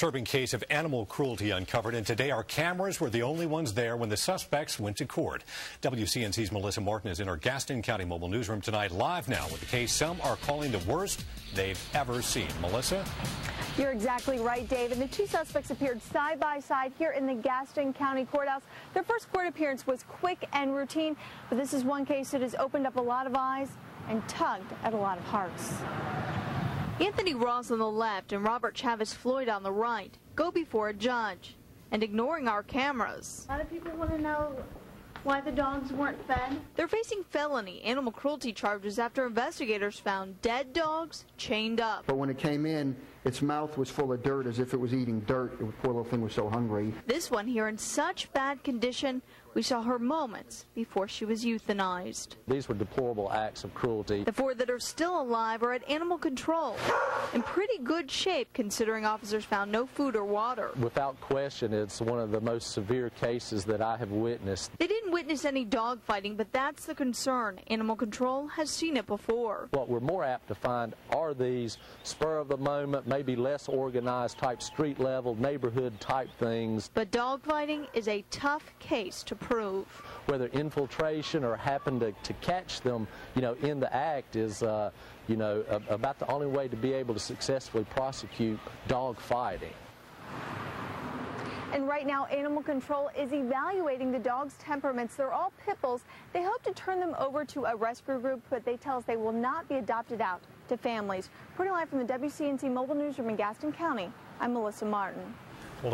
Disturbing case of animal cruelty uncovered, and today our cameras were the only ones there when the suspects went to court. WCNC's Melissa Martin is in our Gaston County mobile newsroom tonight, live now with the case some are calling the worst they've ever seen. Melissa? You're exactly right, Dave. And the two suspects appeared side by side here in the Gaston County Courthouse. Their first court appearance was quick and routine, but this is one case that has opened up a lot of eyes and tugged at a lot of hearts. Anthony Ross on the left and Robert Chavez Floyd on the right go before a judge. And ignoring our cameras. A lot of people want to know why the dogs weren't fed. They're facing felony animal cruelty charges after investigators found dead dogs chained up. But when it came in, its mouth was full of dirt as if it was eating dirt. The poor little thing was so hungry. This one here in such bad condition, we saw her moments before she was euthanized. These were deplorable acts of cruelty. The four that are still alive are at animal control, in pretty good shape considering officers found no food or water. Without question, it's one of the most severe cases that I have witnessed. They didn't witness any dog fighting, but that's the concern. Animal control has seen it before. What we're more apt to find are these spur of the moment, maybe less organized type street level, neighborhood type things. But dog fighting is a tough case to prove. Whether infiltration or happen to, to catch them, you know, in the act is, uh, you know, about the only way to be able to successfully prosecute dog fighting. And right now, Animal Control is evaluating the dog's temperaments. They're all pit bulls. They hope to turn them over to a rescue group, but they tell us they will not be adopted out to families. Reporting live from the WCNC Mobile Newsroom in Gaston County, I'm Melissa Martin.